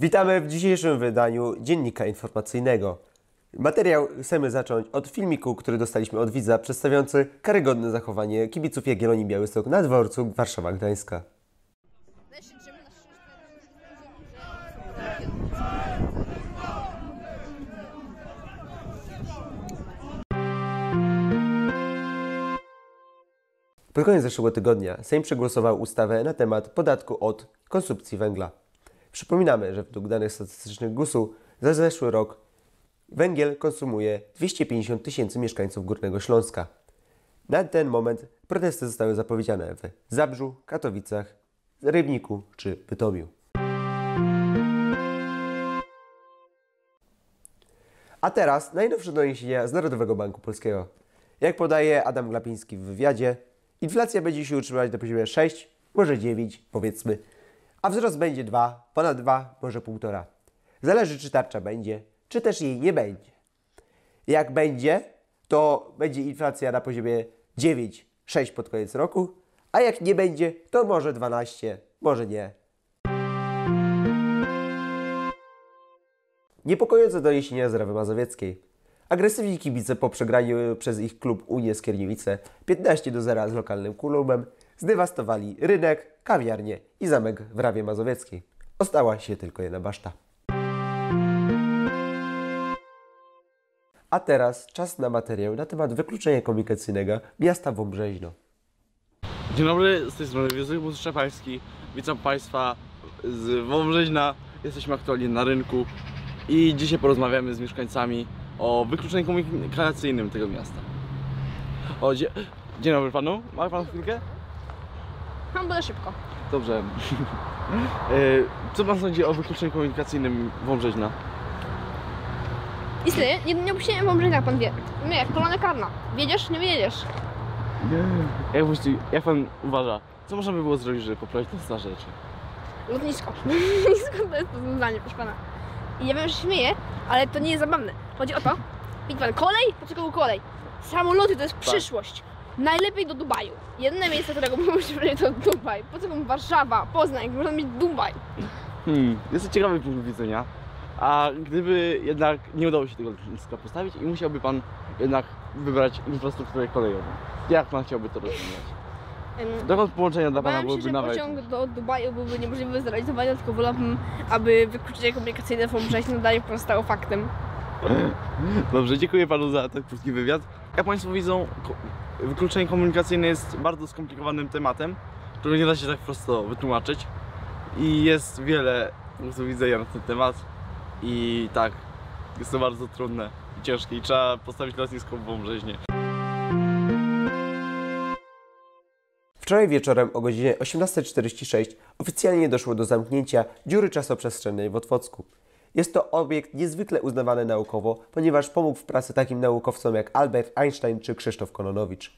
Witamy w dzisiejszym wydaniu Dziennika Informacyjnego. Materiał chcemy zacząć od filmiku, który dostaliśmy od widza, przedstawiający karygodne zachowanie kibiców Jagiellonii Białystok na dworcu Warszawa-Gdańska. Pod koniec zeszłego tygodnia Sejm przegłosował ustawę na temat podatku od konsumpcji węgla. Przypominamy, że według danych statystycznych GUS-u za zeszły rok węgiel konsumuje 250 tysięcy mieszkańców Górnego Śląska. Na ten moment protesty zostały zapowiedziane w Zabrzu, Katowicach, Rybniku czy Bytomiu. A teraz najnowsze doniesienia z Narodowego Banku Polskiego. Jak podaje Adam Glapiński w wywiadzie, inflacja będzie się utrzymywać na poziomie 6, może 9 powiedzmy, a wzrost będzie 2, ponad 2, może 1,5. Zależy czy tarcza będzie, czy też jej nie będzie. Jak będzie, to będzie inflacja na poziomie 9, 6 pod koniec roku, a jak nie będzie, to może 12, może nie. Niepokojące doniesienia z Rawy Mazowieckiej. Agresywni kibice po przegraniu przez ich klub Unię Skierniewice 15 do 0 z lokalnym klubem zdewastowali rynek, kawiarnię i zamek w Rawie Mazowieckiej. Ostała się tylko jedna baszta. A teraz czas na materiał na temat wykluczenia komunikacyjnego miasta Wąbrzeźno. Dzień dobry, z tej strony Wierzybus Szczepański. Witam Państwa z Wąbrzeźna. Jesteśmy aktualnie na rynku i dzisiaj porozmawiamy z mieszkańcami o wykluczeniu komunikacyjnym tego miasta. O, dzie... Dzień dobry Panu, ma Pan chwilkę? Mam byle szybko. Dobrze. E, Co Pan sądzi o wykluczeniu komunikacyjnym Wąbrzeźna? Istnieje, nie, nie opuściłem jak pan wie. My, jak polana karna. Wiedziesz, nie wiedziesz. Jak, myśli, jak Pan uważa, co można by było zrobić, żeby poprawić te stare rzeczy? Lotnisko. Lotnisko to jest rozwiązanie, proszę pana. I ja wiem, że się śmieję, ale to nie jest zabawne. Chodzi o to, widzi pan, kolej? Po co komu kolej? Samoloty to jest przyszłość. Najlepiej do Dubaju. Jedyne miejsce, którego możemy powiedzieć to Dubaj. Po co komu Warszawa, Poznań, można mieć Dubaj. Hmm, jest to ciekawy punkt widzenia. A gdyby jednak nie udało się tego lotniska postawić i musiałby pan jednak wybrać infrastrukturę kolejową, jak pan chciałby to rozwiązać? Dokąd połączenia dla pana Obawiam się, że nawet? pociąg do Dubaju byłby niemożliwy zrealizowania, tylko wolałbym, aby wykluczenie komunikacyjne w Wąbrzeźnie dalej pozostało faktem. Dobrze, dziękuję panu za ten krótki wywiad. Jak państwo widzą, wykluczenie komunikacyjne jest bardzo skomplikowanym tematem, który nie da się tak prosto wytłumaczyć. I jest wiele punktów widzenia na ten temat. I tak, jest to bardzo trudne i ciężkie i trzeba postawić lotnisko w Wąbrzeźnie. Wczoraj wieczorem o godzinie 18.46 oficjalnie doszło do zamknięcia dziury czasoprzestrzennej w Otwocku. Jest to obiekt niezwykle uznawany naukowo, ponieważ pomógł w pracy takim naukowcom jak Albert Einstein czy Krzysztof Kononowicz.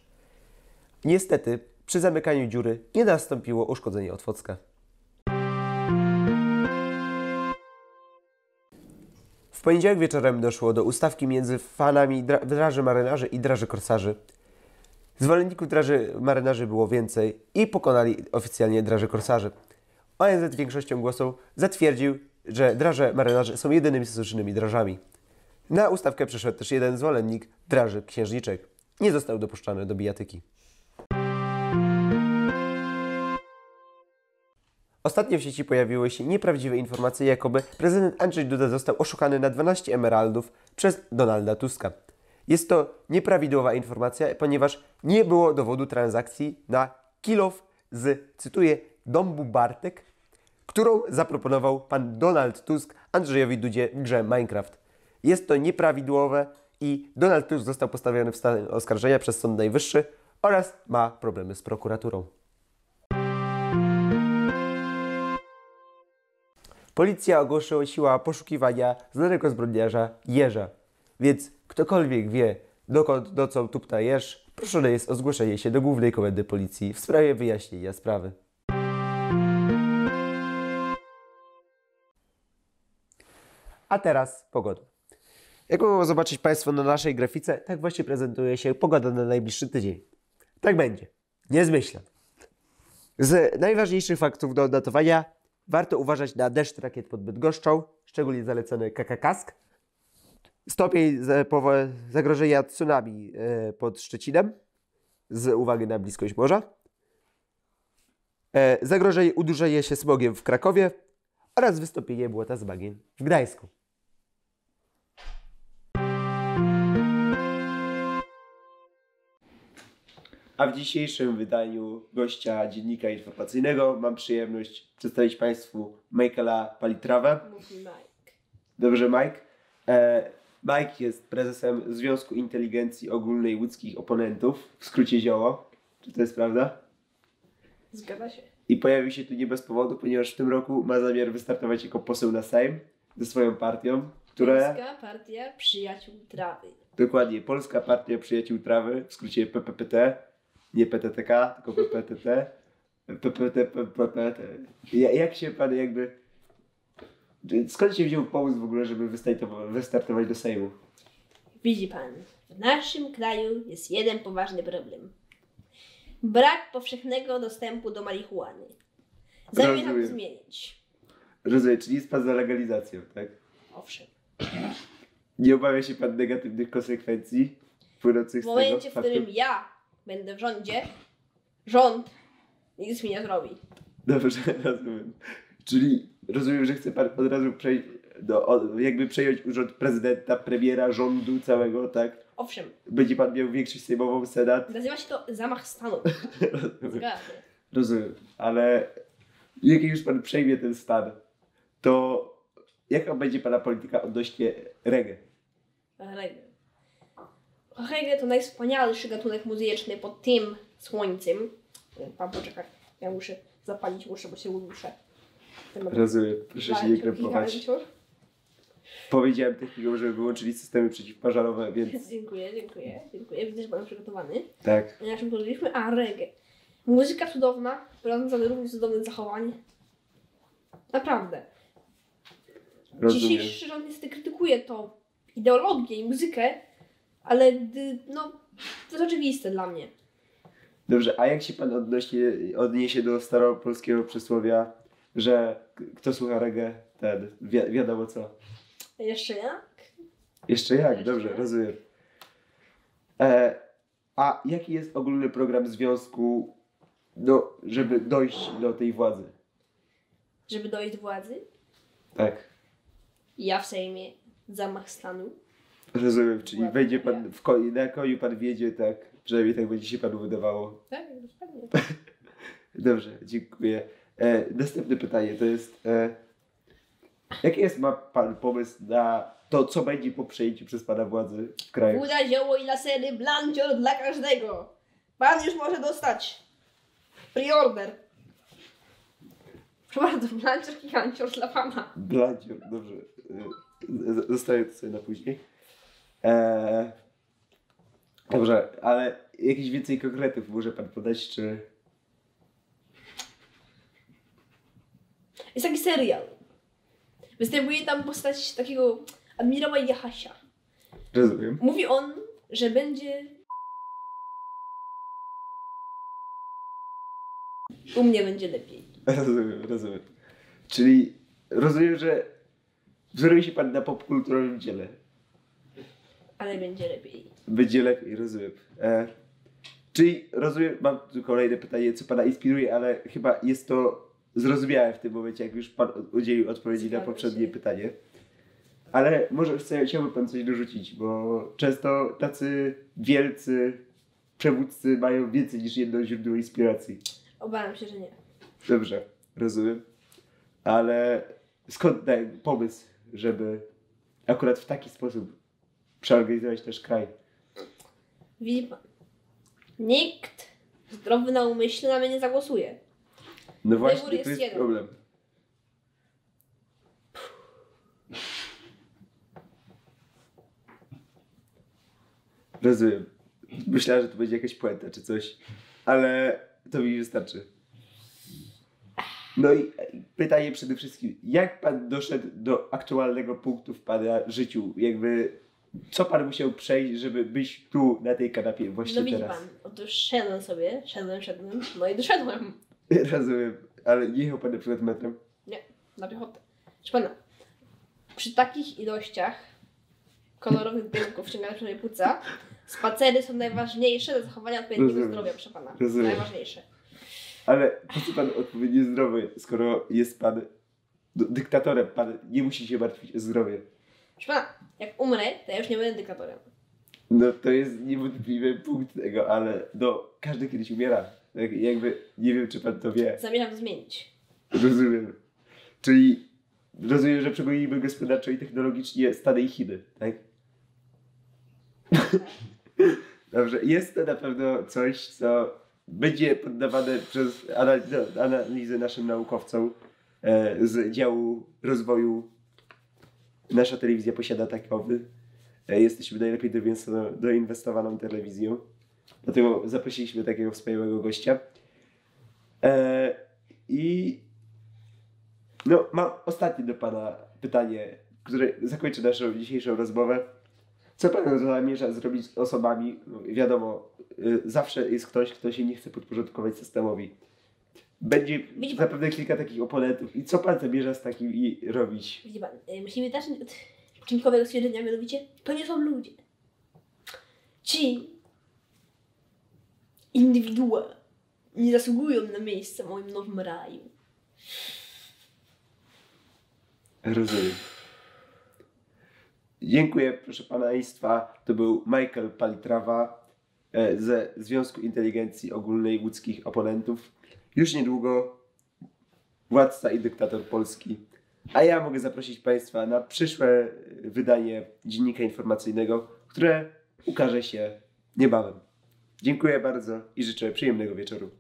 Niestety, przy zamykaniu dziury nie nastąpiło uszkodzenie Otwocka. W poniedziałek wieczorem doszło do ustawki między fanami dra- draży marynarzy i draży korsarzy. Zwolenników draży marynarzy było więcej i pokonali oficjalnie draży korsarzy. ONZ większością głosów zatwierdził, że draże marynarzy są jedynymi słusznymi drażami. Na ustawkę przyszedł też jeden zwolennik draży księżniczek. Nie został dopuszczany do bijatyki. Ostatnio w sieci pojawiły się nieprawdziwe informacje, jakoby prezydent Andrzej Duda został oszukany na 12 emeraldów przez Donalda Tuska. Jest to nieprawidłowa informacja, ponieważ nie było dowodu transakcji na kilof z, cytuję, Dąbu Bartek, którą zaproponował pan Donald Tusk Andrzejowi Dudzie w grze Minecraft. Jest to nieprawidłowe i Donald Tusk został postawiony w stan oskarżenia przez Sąd Najwyższy oraz ma problemy z prokuraturą. Policja ogłosiła poszukiwania znanego zbrodniarza Jerza. Więc ktokolwiek wie, dokąd docą tupta Jerz, proszone jest o zgłoszenie się do Głównej Komendy Policji w sprawie wyjaśnienia sprawy. A teraz pogoda. Jak mogą zobaczyć Państwo na naszej grafice, tak właśnie prezentuje się pogoda na najbliższy tydzień. Tak będzie. Nie zmyślam. Z najważniejszych faktów do odnotowania Warto uważać na deszcz rakiet pod Bydgoszczą, szczególnie zalecony Kakakask. Stopień zagrożenia tsunami e, pod Szczecinem z uwagi na bliskość morza. E, Zagrożenie udurzenia się smogiem w Krakowie oraz wystąpienie błota z bagien w Gdańsku. A w dzisiejszym wydaniu gościa dziennika informacyjnego mam przyjemność przedstawić Państwu Michaela Palitrawę. Mówi Mike. Dobrze, Mike? E, Mike jest prezesem Związku Inteligencji Ogólnej Łódzkich Oponentów, w skrócie ZIOło. Czy to jest prawda? Zgadza się. I pojawił się tu nie bez powodu, ponieważ w tym roku ma zamiar wystartować jako poseł na Sejm ze swoją partią, która... Polska Partia Przyjaciół Trawy. Dokładnie, Polska Partia Przyjaciół Trawy, w skrócie PPPT, nie PTTK, tylko PPTT. PPT, PPT. Ja- Jak się pan jakby... Skąd się wziął pomysł w ogóle, żeby wystartować, do Sejmu? Widzi pan, w naszym kraju jest jeden poważny problem. Brak powszechnego dostępu do marihuany. Zamierzam zmienić. Rozumiem, czyli jest pan za legalizacją, tak? Owszem. Nie obawia się pan negatywnych konsekwencji płynących W z tego momencie, w którym ja będę w rządzie, rząd nic mi nie zrobi. Dobrze, rozumiem. Czyli rozumiem, że chce pan od razu przejść do, jakby przejąć urząd prezydenta, premiera, rządu całego, tak? Owszem, Będzie pan miał większość sejmową, senat. nazywa się to zamach stanu. Rozumiem. Zgadza. Rozumiem, ale jak już pan przejmie ten stan, to jaka będzie pana polityka odnośnie reggae? Reggae. Reggae to najwspanialszy gatunek muzyczny pod tym słońcem. Pan poczekaj, ja muszę zapalić uszy, bo się uduszę. Rozumiem, proszę się nie krępować. Powiedziałem technikom, żeby wyłączyli systemy przeciwpożarowe, więc Dziękuję, dziękuję, dziękuję. Widzę, że pan przygotowany. tak. Na czym powiedzieliśmy? A, reggae. Muzyka cudowna, prowadząca również cudowne zachowanie. Naprawdę. Rozumiem. Dzisiejszy rząd niestety krytykuje to ideologię i muzykę, ale dy- no, to jest oczywiste dla mnie. Dobrze, a jak się pan odnośnie, odniesie do staropolskiego przysłowia, że kto słucha reggae, ten wi- wiadomo co. Jeszcze jak? Jeszcze jak, Jeszcze dobrze, jak. rozumiem. E, a jaki jest ogólny program związku, no, żeby dojść do tej władzy? Żeby dojść do władzy, Tak, ja w Sejmie, zamach stanu. Rozumiem, czyli Ładnie, wejdzie pan w koni, na koniu pan wiedzie, tak, przynajmniej tak będzie się panu wydawało. Tak, dokładnie. Dobrze, dziękuję. E, następne pytanie to jest, e, jaki jest ma pan pomysł na to, co będzie po przejęciu przez pana władzy w kraju? Woda, zioło i lasery, blancior dla każdego. Pan już może dostać. Preorder. Proszę bardzo, blancior i kancior dla pana. Blancior, dobrze. E, z- Zostawię to sobie na później. E, dobrze, ale jakieś więcej konkretów może pan podać, czy... Jest taki serial. Występuje tam postać takiego admirała Jachasia. Rozumiem. Mówi on, że będzie. U mnie będzie lepiej. Rozumiem, rozumiem. Czyli rozumiem, że wzoruje się pan na popkulturowym dziele. Ale będzie lepiej. Będzie lepiej, rozumiem. E, czyli rozumiem, mam tu kolejne pytanie, co pana inspiruje, ale chyba jest to zrozumiałe w tym momencie, jak już pan udzielił odpowiedzi na poprzednie się. pytanie. pytanie. Ale może chce, chciałby pan coś dorzucić, bo często tacy wielcy przewódcy mają więcej niż jedno źródło inspiracji. Obawiam się, że nie. Dobrze, rozumiem. Ale skąd ten pomysł, żeby akurat w taki sposób przeorganizować nasz kraj? Widzi pan. Nikt zdrowy na umyśle na mnie nie zagłosuje. No właśnie, jest to jest jeden. problem. Rozumiem. Myślałem, że to będzie jakaś puenta czy coś, ale to mi wystarczy. No i pytanie przede wszystkim, jak pan doszedł do aktualnego punktu w pana życiu? Jakby, co pan musiał przejść, żeby być tu na tej kanapie właśnie No widzi teraz? pan. Otóż szedłem sobie, szedłem, szedłem, no i doszedłem. Rozumiem, ale nie jechał pan na przykład metrem? Nie. na piechotę. Proszę pana, przy takich ilościach kolorowych dymków wciąganych moje płuca, spacery są najważniejsze do zachowania odpowiedniego zdrowia, proszę pana. Rozumiem. Najważniejsze. Ale po co pan odpowiednio zdrowy, skoro jest pan dyktatorem? Pan nie musi się martwić o zdrowie. Proszę pana, jak umrę, to ja już nie będę dyktatorem. No to jest niewątpliwy punkt tego, ale no, każdy kiedyś umiera. Tak, jakby, nie wiem czy pan to wie. Zamierzam to zmienić. Rozumiem. Czyli rozumiem, że przegonimy gospodarczo i technologicznie Stany i Chiny, tak? Dobrze, jest to na pewno coś, co będzie poddawane przez analiz- do analizy naszym naukowcom e, z działu rozwoju. Nasza telewizja posiada takowy. E, jesteśmy najlepiej doinwestowaną, telewizją. Dlatego zaprosiliśmy takiego wspaniałego gościa. E, I no, mam ostatnie do Pana pytanie, które zakończy naszą dzisiejszą rozmowę. Co Pan zamierza zrobić z osobami? No, wiadomo, y, zawsze jest ktoś, kto się nie chce podporządkować systemowi. Będzie Widzi pan- zapewne kilka takich oponentów. I co Pan zamierza z takimi robić? Widzi pan, y, musimy zacząć od początkowego stwierdzenia, mianowicie to nie są ludzie. Ci indywidua nie zasługują na miejsce w moim nowym raju. Rozumiem. Dziękuję, proszę Państwa. To był Michael Palitrawa e, ze Związku Inteligencji Ogólnej Łódzkich Oponentów. Już niedługo władca i dyktator Polski. A ja mogę zaprosić Państwa na przyszłe wydanie Dziennika Informacyjnego, które ukaże się niebawem. Dziękuję bardzo i życzę przyjemnego wieczoru.